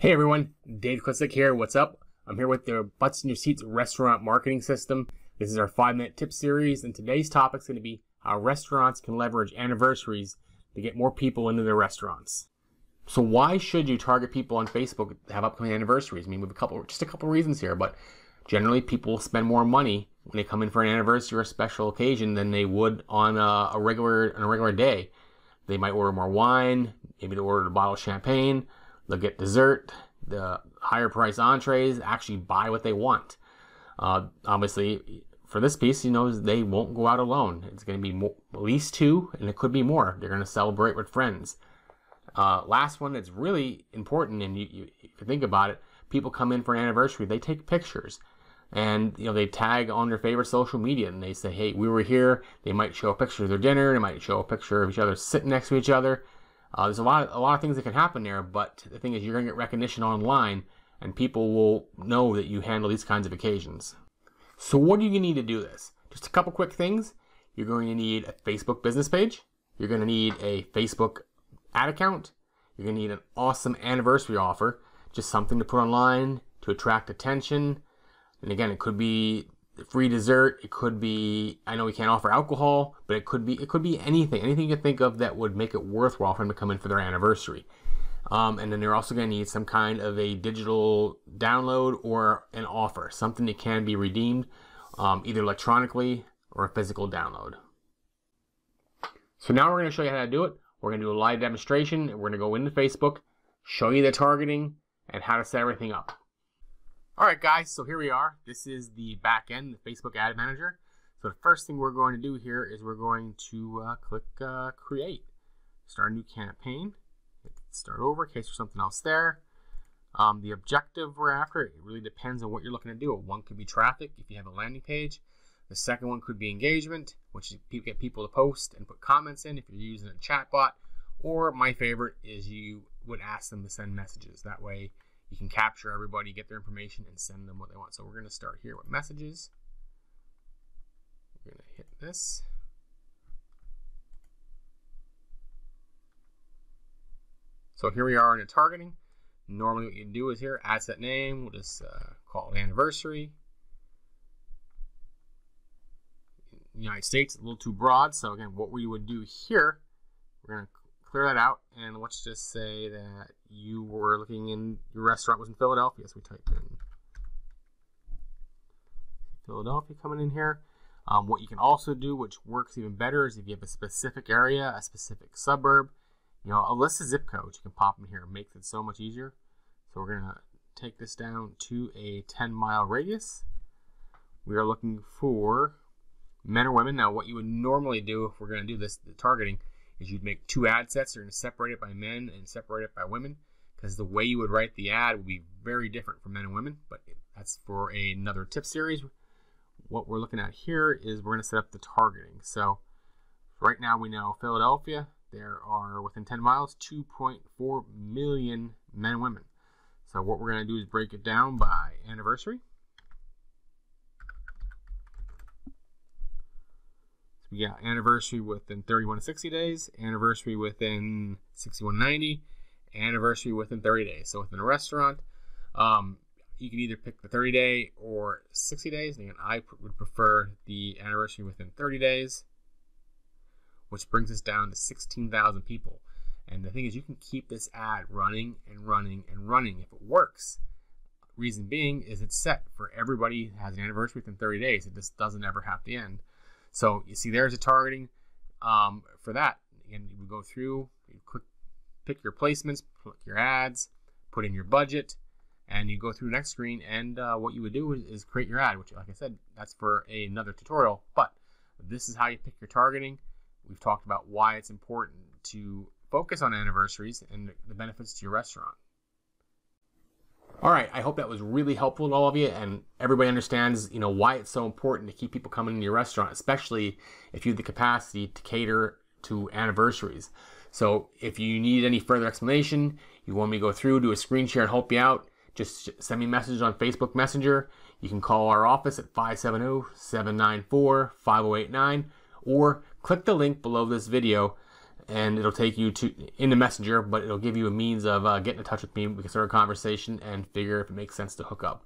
Hey everyone, Dave Klisick here. What's up? I'm here with the Butts in Your Seats restaurant marketing system. This is our five minute tip series, and today's topic is going to be how restaurants can leverage anniversaries to get more people into their restaurants. So why should you target people on Facebook that have upcoming anniversaries? I mean, we have a couple, just a couple reasons here, but generally people spend more money when they come in for an anniversary or a special occasion than they would on a, a regular on a regular day. They might order more wine, maybe they order a bottle of champagne They'll get dessert, the higher price entrees, actually buy what they want. Uh, obviously, for this piece, you know, they won't go out alone. It's going to be more, at least two, and it could be more. They're going to celebrate with friends. Uh, last one that's really important, and you, you, if you think about it, people come in for an anniversary, they take pictures, and you know they tag on their favorite social media, and they say, "Hey, we were here." They might show a picture of their dinner. They might show a picture of each other sitting next to each other. Uh, there's a lot, of, a lot of things that can happen there, but the thing is, you're going to get recognition online, and people will know that you handle these kinds of occasions. So, what do you need to do this? Just a couple quick things. You're going to need a Facebook business page. You're going to need a Facebook ad account. You're going to need an awesome anniversary offer, just something to put online to attract attention. And again, it could be free dessert. It could be I know we can't offer alcohol, but it could be it could be anything, anything you can think of that would make it worthwhile for them to come in for their anniversary. Um, and then they're also going to need some kind of a digital download or an offer, something that can be redeemed um, either electronically or a physical download. So now we're going to show you how to do it. We're going to do a live demonstration. We're going to go into Facebook, show you the targeting, and how to set everything up. All right, guys, so here we are. This is the back end, the Facebook Ad Manager. So the first thing we're going to do here is we're going to uh, click uh, Create. Start a new campaign. Start over in case there's something else there. Um, the objective we're after, it really depends on what you're looking to do. One could be traffic if you have a landing page. The second one could be engagement, which is get people to post and put comments in if you're using a chatbot. Or my favorite is you would ask them to send messages. That way you can capture everybody, get their information, and send them what they want. So we're going to start here with messages. We're going to hit this. So here we are in the targeting. Normally what you do is here, ad set name, we'll just uh, call it anniversary. United States, a little too broad. So again, what we would do here, we're going to clear that out and let's just say that you were looking in your restaurant was in Philadelphia. So we type in Philadelphia coming in here. Um, what you can also do which works even better is if you have a specific area a specific suburb you know a list of zip codes you can pop in here. Makes it so much easier. So we're gonna take this down to a 10 mile radius. We are looking for men or women. Now what you would normally do if we're going to do this the targeting is you'd make two ad sets. You're going to separate it by men and separate it by women because the way you would write the ad would be very different for men and women. But that's for another tip series. What we're looking at here is we're going to set up the targeting. So right now we know Philadelphia, there are within 10 miles 2.4 million men and women. So what we're going to do is break it down by anniversary. Got anniversary within 31 to 60 days, anniversary within 61 90, anniversary within 30 days. So within a restaurant, um, you can either pick the 30 day or 60 days. And again, I would prefer the anniversary within 30 days, which brings us down to 16,000 people. And the thing is, you can keep this ad running and running and running if it works. Reason being is it's set for everybody has an anniversary within 30 days. It just doesn't ever have to end. So you see there's a targeting um, for that. And you go through, you click, pick your placements, pick your ads, put in your budget, and you go through next screen. And uh, what you would do is, is, create your ad, which, like I said, that's for a, another tutorial. But this is how you pick your targeting. We've talked about why it's important to focus on anniversaries and the benefits to your restaurant. All right, I hope that was really helpful to all of you and everybody understands, you know, why it's so important to keep people coming into your restaurant, especially if you have the capacity to cater to anniversaries. So if you need any further explanation, you want me to go through, do a screen share and help you out, just send me a message on Facebook Messenger. You can call our office at 570-794-5089 or click the link below this video and it'll take you to in the messenger, but it'll give you a means of uh, getting in touch with me. We can start a conversation and figure if it makes sense to hook up.